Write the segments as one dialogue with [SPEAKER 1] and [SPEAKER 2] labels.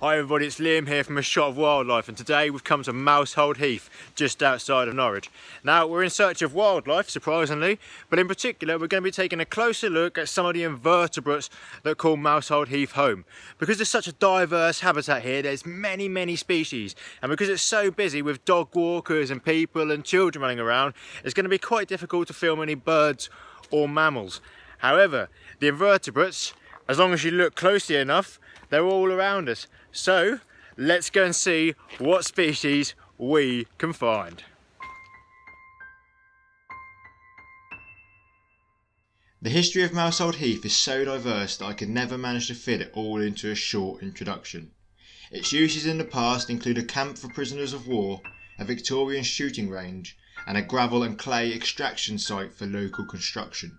[SPEAKER 1] Hi everybody, it's Liam here from A Shot of Wildlife and today we've come to Mousehold Heath, just outside of Norwich. Now we're in search of wildlife, surprisingly, but in particular we're going to be taking a closer look at some of the invertebrates that call Mousehold Heath home. Because there's such a diverse habitat here, there's many, many species, and because it's so busy with dog walkers and people and children running around, it's going to be quite difficult to film any birds or mammals. However, the invertebrates, as long as you look closely enough, they're all around us. So let's go and see what species we can find.
[SPEAKER 2] The history of Mousehold Heath is so diverse that I could never manage to fit it all into a short introduction. Its uses in the past include a camp for prisoners of war, a Victorian shooting range, and a gravel and clay extraction site for local construction.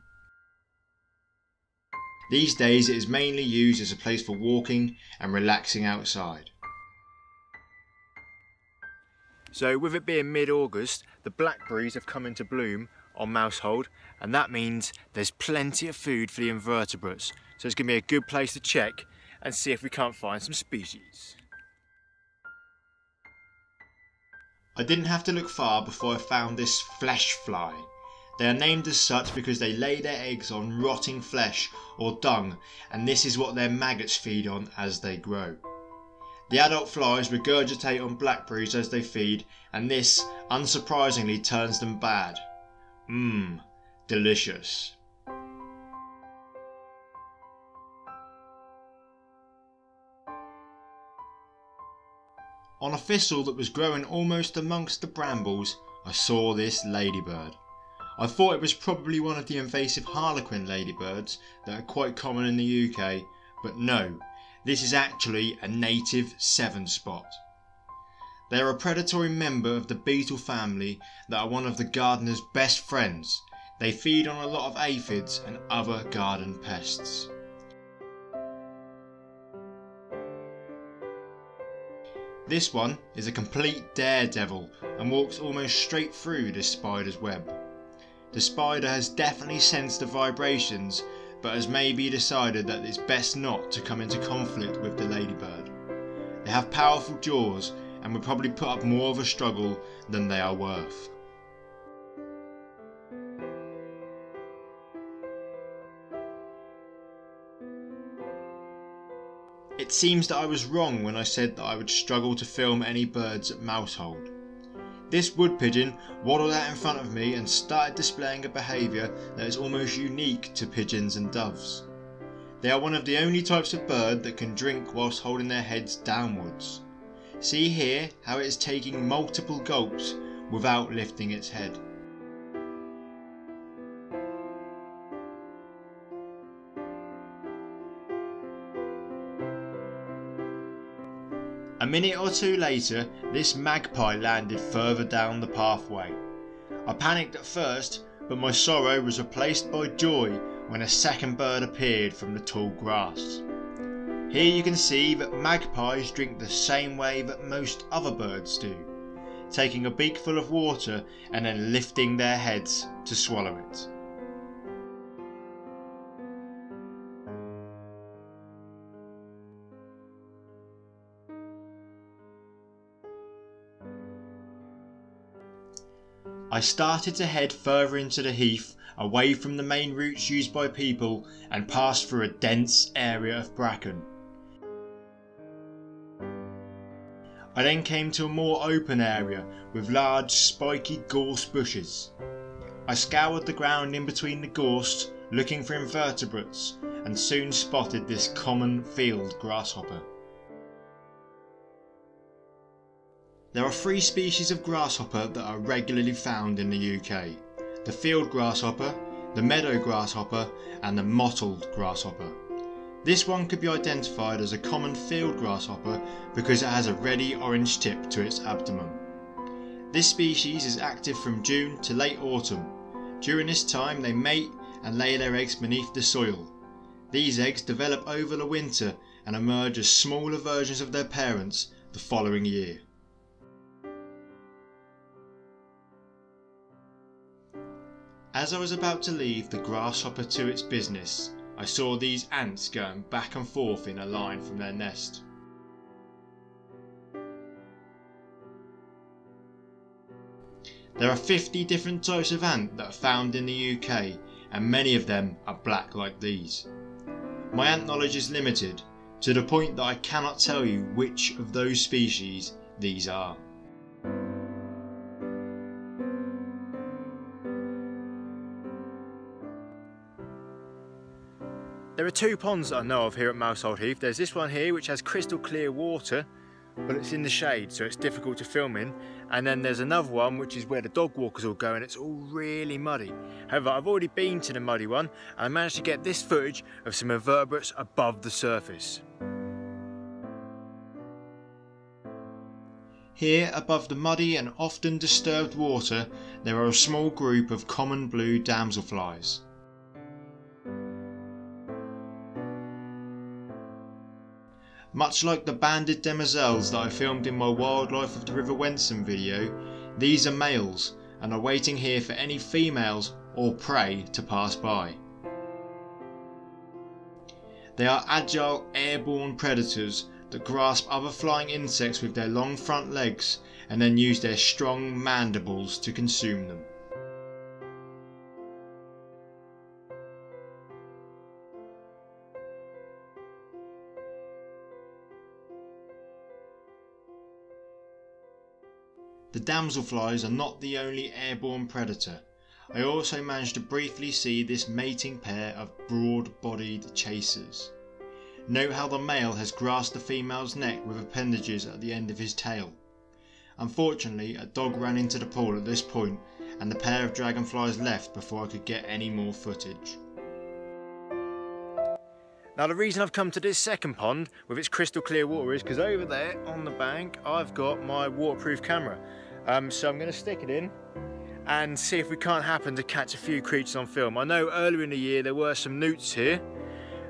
[SPEAKER 2] These days it is mainly used as a place for walking and relaxing outside.
[SPEAKER 1] So with it being mid-August, the blackberries have come into bloom on Mousehold and that means there's plenty of food for the invertebrates. So it's going to be a good place to check and see if we can't find some species.
[SPEAKER 2] I didn't have to look far before I found this flesh fly they are named as such because they lay their eggs on rotting flesh or dung and this is what their maggots feed on as they grow. The adult flies regurgitate on blackberries as they feed and this, unsurprisingly, turns them bad. Mmm, delicious. On a thistle that was growing almost amongst the brambles, I saw this ladybird. I thought it was probably one of the invasive harlequin ladybirds that are quite common in the UK, but no, this is actually a native seven spot. They are a predatory member of the beetle family that are one of the gardener's best friends. They feed on a lot of aphids and other garden pests. This one is a complete daredevil and walks almost straight through this spider's web. The spider has definitely sensed the vibrations, but has maybe decided that it's best not to come into conflict with the ladybird. They have powerful jaws and would probably put up more of a struggle than they are worth. It seems that I was wrong when I said that I would struggle to film any birds at Mousehold. This wood pigeon waddled out in front of me and started displaying a behaviour that is almost unique to pigeons and doves. They are one of the only types of bird that can drink whilst holding their heads downwards. See here how it is taking multiple gulps without lifting its head. A minute or two later, this magpie landed further down the pathway. I panicked at first, but my sorrow was replaced by joy when a second bird appeared from the tall grass. Here you can see that magpies drink the same way that most other birds do, taking a beakful of water and then lifting their heads to swallow it. I started to head further into the heath, away from the main routes used by people, and passed through a dense area of bracken. I then came to a more open area with large spiky gorse bushes. I scoured the ground in between the gorse looking for invertebrates and soon spotted this common field grasshopper. There are three species of grasshopper that are regularly found in the UK. The field grasshopper, the meadow grasshopper and the mottled grasshopper. This one could be identified as a common field grasshopper because it has a reddy orange tip to its abdomen. This species is active from June to late autumn. During this time they mate and lay their eggs beneath the soil. These eggs develop over the winter and emerge as smaller versions of their parents the following year. As I was about to leave the grasshopper to its business, I saw these ants going back and forth in a line from their nest. There are 50 different types of ant that are found in the UK, and many of them are black like these. My ant knowledge is limited, to the point that I cannot tell you which of those species these are.
[SPEAKER 1] Two ponds that I know of here at Mousehold Heath. There's this one here which has crystal clear water but it's in the shade so it's difficult to film in and then there's another one which is where the dog walkers all go and it's all really muddy however I've already been to the muddy one and I managed to get this footage of some invertebrates above the surface
[SPEAKER 2] Here above the muddy and often disturbed water there are a small group of common blue damselflies. Much like the banded demoiselles that I filmed in my Wildlife of the River Wensum video, these are males and are waiting here for any females or prey to pass by. They are agile airborne predators that grasp other flying insects with their long front legs and then use their strong mandibles to consume them. The damselflies are not the only airborne predator. I also managed to briefly see this mating pair of broad-bodied chasers. Note how the male has grasped the female's neck with appendages at the end of his tail. Unfortunately, a dog ran into the pool at this point and the pair of dragonflies left before I could get any more footage.
[SPEAKER 1] Now the reason I've come to this second pond with its crystal clear water is because over there on the bank I've got my waterproof camera um, so I'm going to stick it in and see if we can't happen to catch a few creatures on film. I know earlier in the year there were some newts here,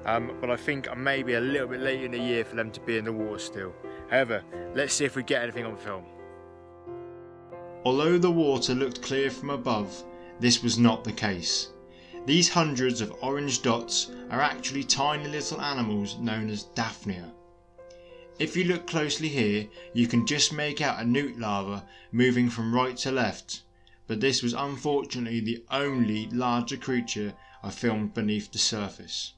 [SPEAKER 1] um, but I think I'm maybe a little bit late in the year for them to be in the water still. However, let's see if we get anything on film.
[SPEAKER 2] Although the water looked clear from above, this was not the case. These hundreds of orange dots are actually tiny little animals known as Daphnia. If you look closely here you can just make out a newt larva moving from right to left, but this was unfortunately the only larger creature I filmed beneath the surface.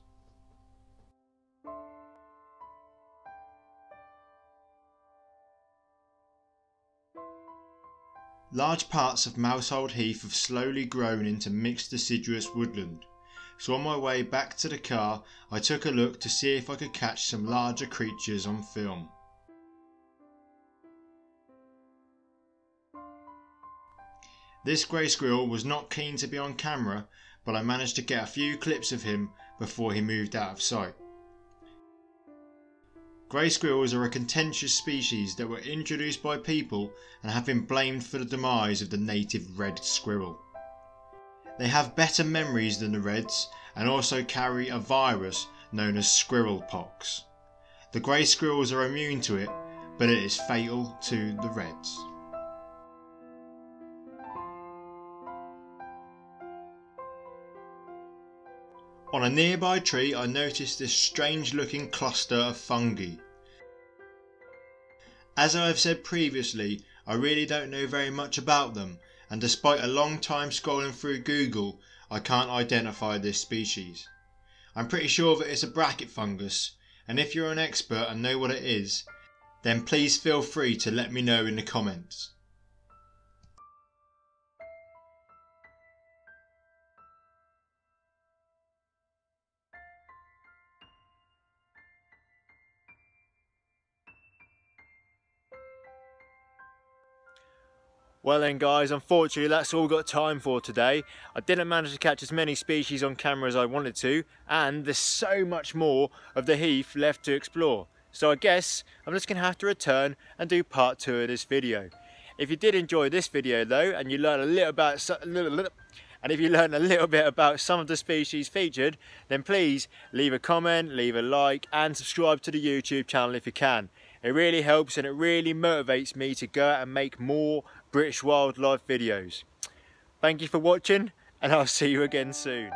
[SPEAKER 2] Large parts of Mousehold Heath have slowly grown into mixed deciduous woodland so on my way back to the car I took a look to see if I could catch some larger creatures on film. This grey squirrel was not keen to be on camera but I managed to get a few clips of him before he moved out of sight. Grey squirrels are a contentious species that were introduced by people and have been blamed for the demise of the native red squirrel. They have better memories than the Reds and also carry a virus known as squirrel pox. The grey squirrels are immune to it, but it is fatal to the Reds. On a nearby tree I noticed this strange looking cluster of fungi. As I have said previously, I really don't know very much about them and despite a long time scrolling through Google I can't identify this species. I'm pretty sure that it's a bracket fungus and if you're an expert and know what it is then please feel free to let me know in the comments.
[SPEAKER 1] Well then guys, unfortunately that's all got time for today. I didn't manage to catch as many species on camera as I wanted to and there's so much more of the heath left to explore. So I guess I'm just to have to return and do part two of this video. If you did enjoy this video though and you learned a little about and if you learned a little bit about some of the species featured then please leave a comment, leave a like and subscribe to the YouTube channel if you can. It really helps and it really motivates me to go out and make more British wildlife videos. Thank you for watching and I'll see you again soon.